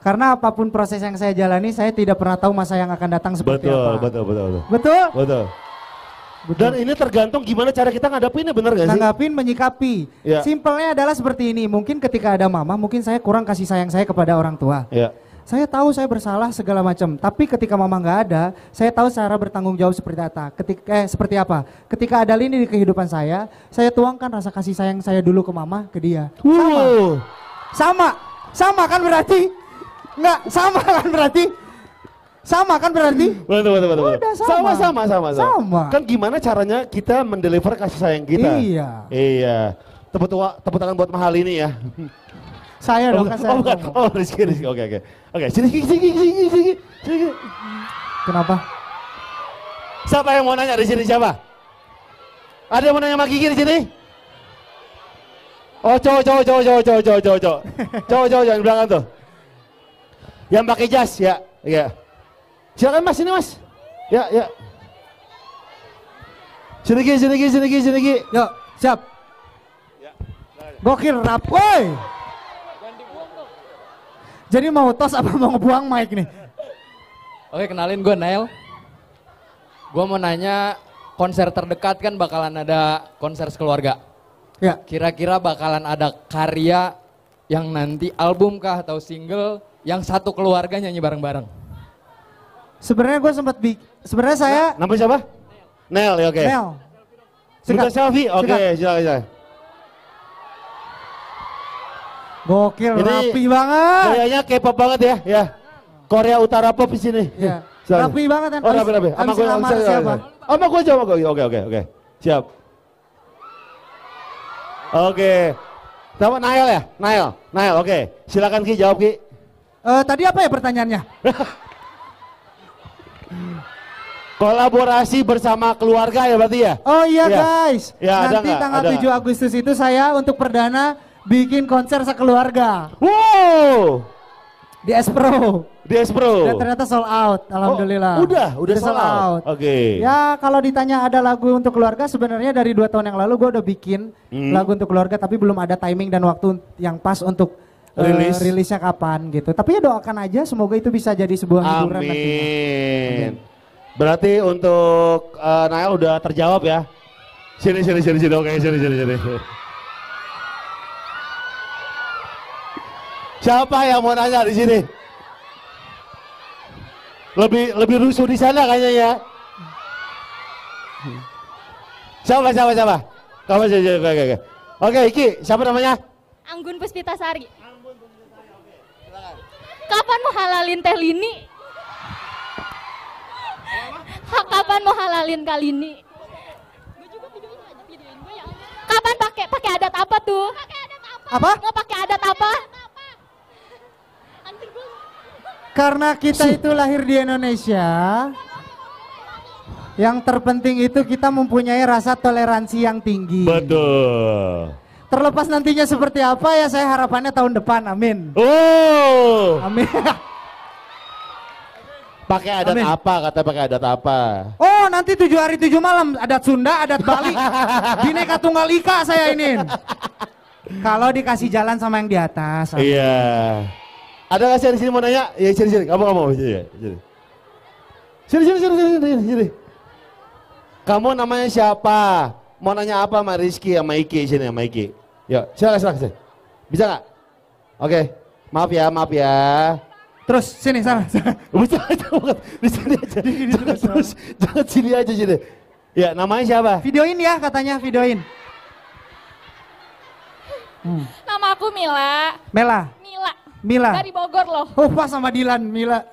Karena apa pun proses yang saya jalani, saya tidak pernah tahu masa yang akan datang seperti Betul, apa. betul, betul, betul. Betul? Betul. Dan ini tergantung gimana cara kita ngadapinnya bener gak sih? Nanggapin, menyikapi. Ya. Simpelnya adalah seperti ini. Mungkin ketika ada mama, mungkin saya kurang kasih sayang saya kepada orang tua. Ya. Saya tahu saya bersalah segala macam, tapi ketika mama nggak ada, saya tahu cara bertanggung jawab seperti apa. Ketika eh, seperti apa? Ketika ada Lini di kehidupan saya, saya tuangkan rasa kasih sayang saya dulu ke mama, ke dia. Sama, Wow. sama, sama kan berarti? Nggak, sama kan berarti? Sama kan berarti? Betul, betul, betul. Udah, sama. sama, sama, sama, Sama. Kan gimana caranya kita mendeliver kasih sayang kita? Iya. Iya. Tepuk, tua- tepuk tangan buat mahal ini ya. Saya Oh, dong kan bukan, saya. oh, bukan. Oh, Rizky, Rizky. Oke, oke. Oke, sini, sini, sini, sini, sini, sini. Kenapa? Siapa yang mau nanya di sini siapa? Ada yang mau nanya sama Kiki di sini? Oh, cowok, cowok, cowok, cowok, cowok, cowok, cowok, cowok, cowok, cowok, yang di belakang tuh. Yang pakai jas, ya, ya. Silakan mas, sini mas. Ya, ya. Sini Ki, sini Ki, sini Ki, sini Ki. Yuk, siap. Gokil rap, woi. Jadi mau tos apa mau ngebuang mic nih? Oke kenalin gue Nail. Gue mau nanya konser terdekat kan bakalan ada konser sekeluarga. Ya, Kira-kira bakalan ada karya yang nanti album kah atau single yang satu keluarga nyanyi bareng-bareng. sebenarnya gue sempat bik, sebenarnya saya Nama siapa? Nel, ya oke. Mel. Minta Sikat. selfie, oke, Sikat. silakan, silakan. Gokil, Ini- rapi banget. Kayaknya K-pop banget ya, ya. Korea Utara pop di sini. Ya. Silakan. Rapi banget kan. Oh, rapi, rapi. Sama gue, sama siapa? Sama gue sama gue. Oke, oke, oke. Siap. Oke. Sama Nail ya? Nail, Nail, oke. Silakan Ki, jawab Ki. Eh, tadi apa ya pertanyaannya? Kolaborasi bersama keluarga ya berarti ya? Oh iya Iya. guys, Ya, ada nanti nggak? tanggal Ada 7 Agustus itu saya untuk perdana bikin konser sekeluarga Wow! di Espro. Di Espro. Dan ternyata sold out, alhamdulillah. Oh, udah, udah sold out. Oke. Ya kalau ditanya ada lagu untuk keluarga, sebenarnya dari dua tahun yang lalu gue udah bikin Hmm. lagu untuk keluarga, tapi belum ada timing dan waktu yang pas untuk eh, Rilis. rilisnya kapan gitu. Tapi ya doakan aja, semoga itu bisa jadi sebuah hiburan. Amin. Berarti untuk uh, Nail udah terjawab ya. Sini sini sini sini oke sini sini sini. Siapa yang mau nanya di sini? Lebih lebih rusuh di sana kayaknya ya. Siapa siapa siapa? Kamu sini sini, oke oke. oke. Oke Iki, siapa namanya? Anggun Puspitasari. Kapan mau halalin teh lini? Kapan mau halalin kali ini? Gue juga videoin aja, videoin gue. Kapan pakai pakai adat apa tuh? Pakai adat apa? Apa? Mau pakai adat apa? Karena kita itu lahir di Indonesia, yang terpenting itu kita mempunyai rasa toleransi yang tinggi. Betul. Terlepas nantinya seperti apa ya saya harapannya tahun depan, amin. Oh. Amin. Pakai adat Amin. apa? Kata pakai adat apa? Oh nanti tujuh hari tujuh malam adat Sunda, adat Bali, bineka tunggal ika saya ini. Kalau dikasih jalan sama yang di atas. Iya. Ada nggak sih di sini mau nanya? Ya sini sini. Kamu kamu sini. Sini sini sini sini sini sini. sini. Kamu namanya siapa? Mau nanya apa sama Rizky sama Iki sini sama Iki? Yuk, silakan silakan. silakan. Bisa nggak? Oke. Maaf ya, maaf ya. Terus sini sana. Bisa aja, bukan. di sini aja. Jangan terus, jangan sini aja sini. Ya, namanya siapa? Videoin ya katanya videoin. Nama aku Mila. Mela, Mila. Mila. Dari Bogor loh. Oh pas sama Dilan, Mila.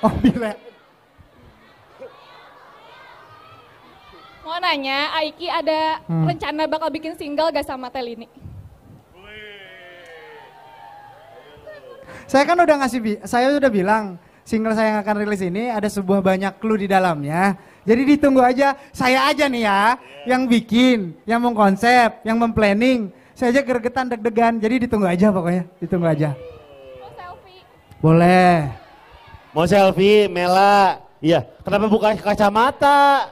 Oh Mila. Mau nanya, Aiki ada Hmm. rencana bakal bikin single gak sama Tel ini? Saya kan udah ngasih, bi- saya udah bilang single saya yang akan rilis ini ada sebuah banyak clue di dalamnya. Jadi ditunggu aja, saya aja nih ya, yang bikin, yang mengkonsep, yang memplanning. Saya aja gregetan deg-degan, jadi ditunggu aja pokoknya, ditunggu aja. Mau selfie? Boleh. Mau selfie, Mela. Iya, kenapa buka kacamata?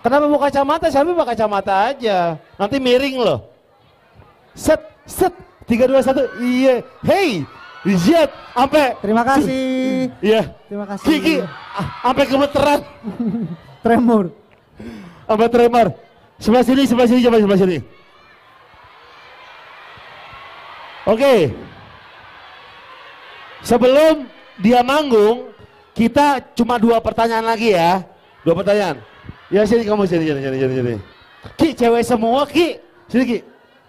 Kenapa buka kacamata? Selfie pakai kacamata aja. Nanti miring loh. Set, set. Tiga, dua, satu. Iya. Hey, Zed, sampai. Terima kasih. Iya. Terima kasih. Kiki, ah, sampai gemeteran, Tremor. sampai tremor. Sebelah sini, sebelah sini, coba sebelah sini. Oke. Sebelum dia manggung, kita cuma dua pertanyaan lagi ya. Dua pertanyaan. Ya sini kamu sini, sini, sini, sini, sini. Ki, cewek semua Ki. Sini Ki.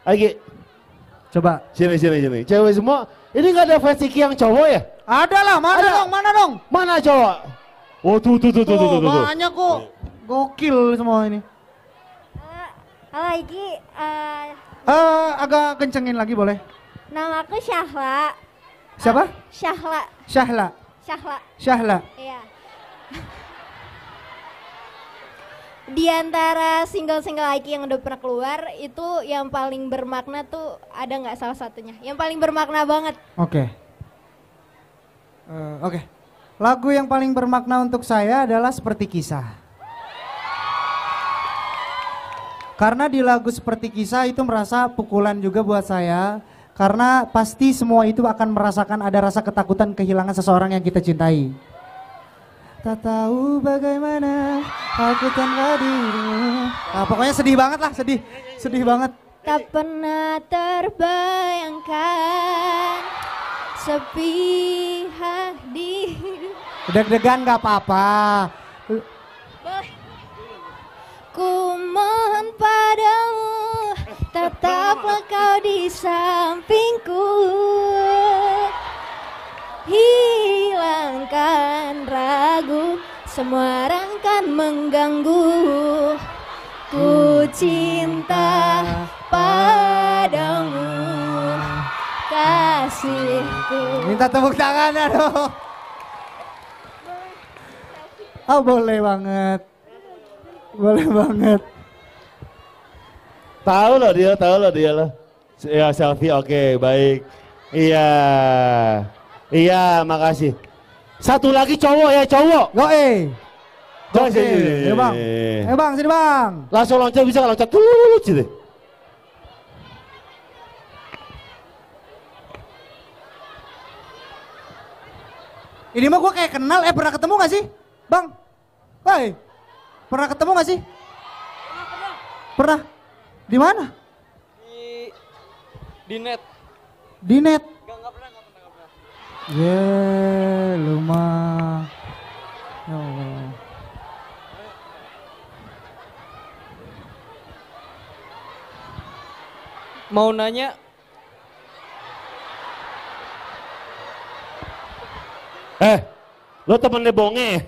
Ayo Ki. Coba. Sini, sini, sini. Cewek semua. Ini nggak ada versi Ki yang cowok ya? Ada lah, mana Ada. dong, mana dong? Mana cowok? Oh tuh, tuh, tuh, tuh, tuh, tuh, tuh. banyak kok. Gokil semua ini. Halo Iki, eh, Eh, agak kencengin lagi boleh? nama aku Syahla. Siapa? Syahla, Syahla. Syahla, Syahla. iya. Di antara single-single Iki yang udah pernah keluar, itu yang paling bermakna tuh ada nggak salah satunya? Yang paling bermakna banget. Oke. Eh, Oke. Lagu yang paling bermakna untuk saya adalah seperti kisah. Karena di lagu seperti kisah itu merasa pukulan juga buat saya. Karena pasti semua itu akan merasakan ada rasa ketakutan kehilangan seseorang yang kita cintai. Tak tahu bagaimana aku tanpa dirimu. Ah, pokoknya sedih banget lah, sedih, sedih banget. Tak pernah terbayangkan sepi hati. Deg-degan gak apa-apa. Ku mohon padamu Tetaplah kau di sampingku Hilangkan ragu Semua orang kan mengganggu Ku cinta padamu Kasihku Minta tepuk tangan dong. Oh boleh banget. Boleh banget. Tahu loh dia, tahu loh dia loh. Ya selfie, oke baik. Iya, iya makasih. Satu lagi cowok ya cowok. Go eh. Oke, sini. ya bang. Eh bang, sini bang. Langsung loncat bisa loncat dulu sini. Ini mah gue kayak kenal, eh pernah ketemu gak sih? Bang, Hai, pernah ketemu gak sih? Pernah. Di mana? Di di net. Di net. Enggak enggak pernah enggak pernah enggak pernah. Ye, lu mah. Ya Allah. Mau nanya Eh, lo temennya bonge.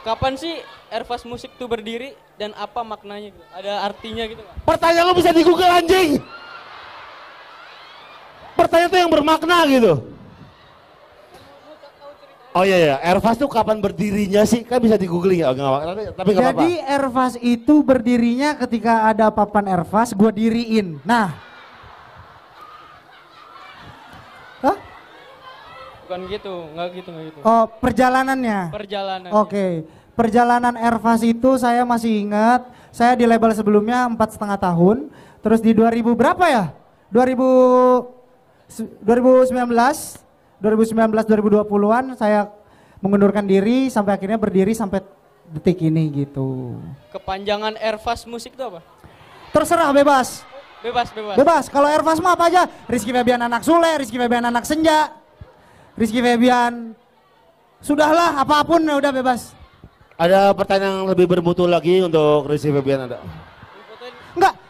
kapan sih Airfast Musik tuh berdiri dan apa maknanya gitu? Ada artinya gitu nggak? Pertanyaan lo bisa di Google anjing. Pertanyaan tuh yang bermakna gitu. Oh iya ya, Airfast tuh kapan berdirinya sih? Kan bisa di googling ya, nggak tapi, tapi nggak apa-apa. Jadi Airfast itu berdirinya ketika ada papan Airfast, gue diriin. Nah. Hah? Bukan gitu, nggak gitu, nggak gitu. Oh, perjalanannya. Perjalanan. Oke, perjalanan Airfast itu saya masih ingat. Saya di label sebelumnya empat setengah tahun. Terus di 2000 berapa ya? 2000 se- 2019, 2019 2020-an saya mengundurkan diri sampai akhirnya berdiri sampai detik ini gitu. Kepanjangan Airfast Musik itu apa? Terserah bebas. Bebas, bebas. Bebas. Kalau Airfast mah apa aja? Rizky Febian anak Sule, Rizky Febian anak Senja. Rizky Febian Sudahlah apa pun ya udah bebas. Ada pertanyaan yang lebih bermutu lagi untuk Rizky Febian ada?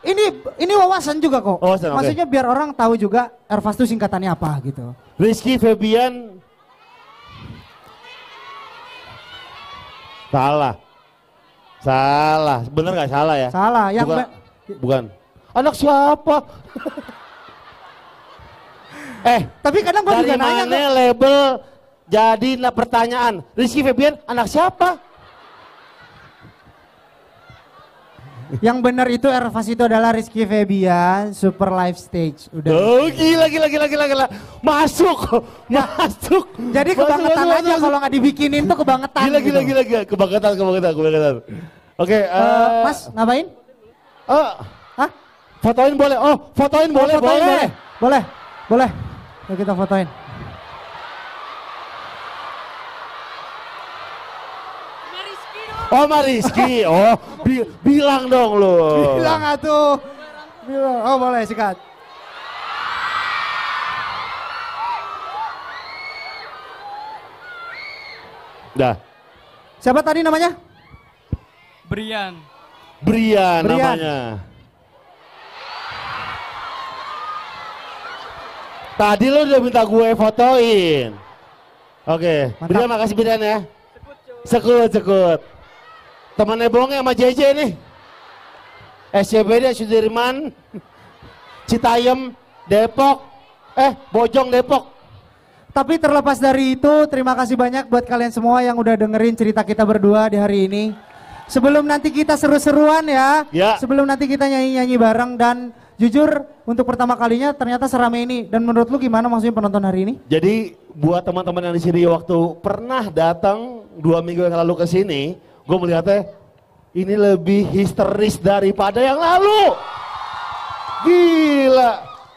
Ini ini wawasan juga kok. Wawasan. Maksudnya biar orang tahu juga Airfast itu singkatannya apa gitu. Rizky Febian. Salah. Salah. Bener nggak? Salah ya? Salah, yang bukan, bukan. Anak siapa? Eh tapi kadang gua dari juga nanya mana kok. label jadi pertanyaan? Rizky Febian anak siapa Yang benar itu Airfast itu adalah Rizky Febian Super Live Stage. Udah. oh gila gila gila gila gila masuk masuk Jadi Masuk, kebangetan masuk, aja kalau nggak dibikinin tuh kebangetan. gila gitu. gila gila gila kebangetan kebangetan kebangetan Oke, Eh, eh, Mas, ngapain? eh, Hah? fotoin boleh. Oh, fotoin boleh, Oh, fotoin, boleh. Boleh, boleh. Yuk kita fotoin. Oh, Mariski. Oh, bi- bilang dong lu. Bilang atuh. Bilang. Oh boleh sikat. Dah. Siapa tadi namanya? Brian. Brian, Brian. namanya. Tadi lu udah minta gue fotoin. Oke, Mantap. Brian makasih Brian ya. Sekut, sekut. Temannya Bonge sama JJ nih. SCBD Sudirman, Citayam, Depok, eh Bojong Depok. Tapi terlepas dari itu, terima kasih banyak buat kalian semua yang udah dengerin cerita kita berdua di hari ini. Sebelum nanti kita seru-seruan ya, Ya. sebelum nanti kita nyanyi-nyanyi bareng dan jujur untuk pertama kalinya ternyata serame ini. Dan menurut lu gimana maksudnya penonton hari ini? Jadi buat teman-teman yang di sini waktu pernah datang dua minggu yang lalu ke sini, gue melihatnya ini lebih histeris daripada yang lalu. Gila,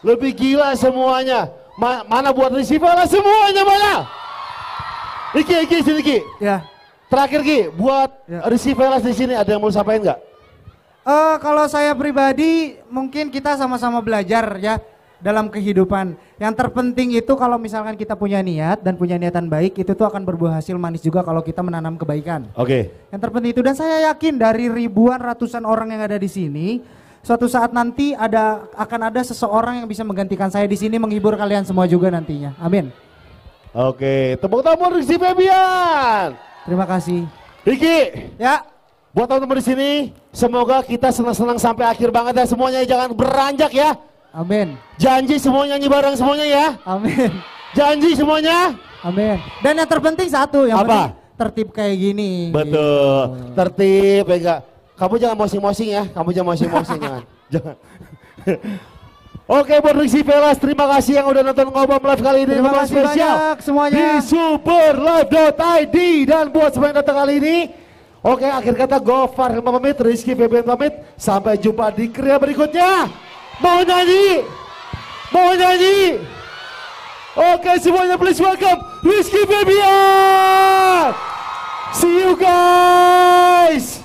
lebih gila semuanya. Ma- mana buat receiver lah semuanya mana? Iki, Iki, sini Iki. Ya. Terakhir Ki, buat Ya. receiver di sini ada yang mau sampaikan nggak? Eh kalau saya pribadi mungkin kita sama-sama belajar ya dalam kehidupan. Yang terpenting itu kalau misalkan kita punya niat dan punya niatan baik itu tuh akan berbuah hasil manis juga kalau kita menanam kebaikan. Oke. Yang terpenting itu dan saya yakin dari ribuan ratusan orang yang ada di sini suatu saat nanti ada akan ada seseorang yang bisa menggantikan saya di sini menghibur kalian semua juga nantinya. Amin. Oke, tepuk tangan Rizky Febian. Terima kasih. Riki, Ya, Buat teman-teman di sini, semoga kita senang-senang sampai akhir banget ya semuanya jangan beranjak ya. Amin. Janji semuanya nyanyi bareng semuanya ya. Amin. Janji semuanya. Amin. Dan yang terpenting satu, yang Apa? tertib kayak gini. Betul. Tertib ya enggak. Kamu jangan mosing-mosing ya. Kamu jangan mosing-mosing jangan. Jangan. Oke buat Riksi Velas, terima kasih yang udah nonton ngobam live kali ini. Terima kasih banyak semuanya. Di superlive.id dan buat semua yang datang kali ini. Oke akhir kata Gofar Hilman pamit, Rizky Febian pamit. Sampai jumpa di kriya berikutnya. Mau nyanyi? Mau nyanyi? Oke semuanya please welcome Rizky Febian. See you guys.